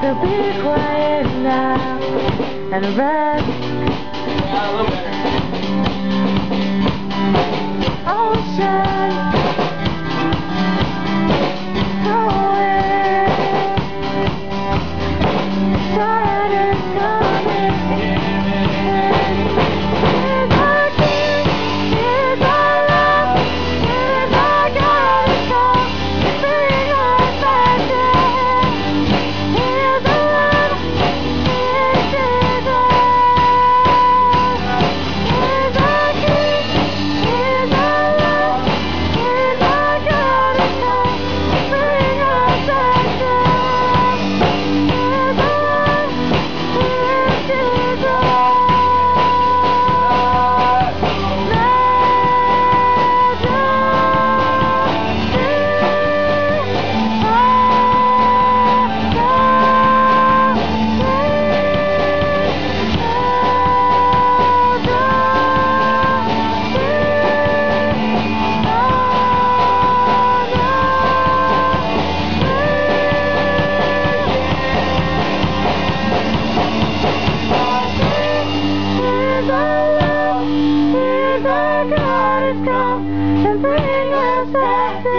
So be quiet now and rest. And bring us back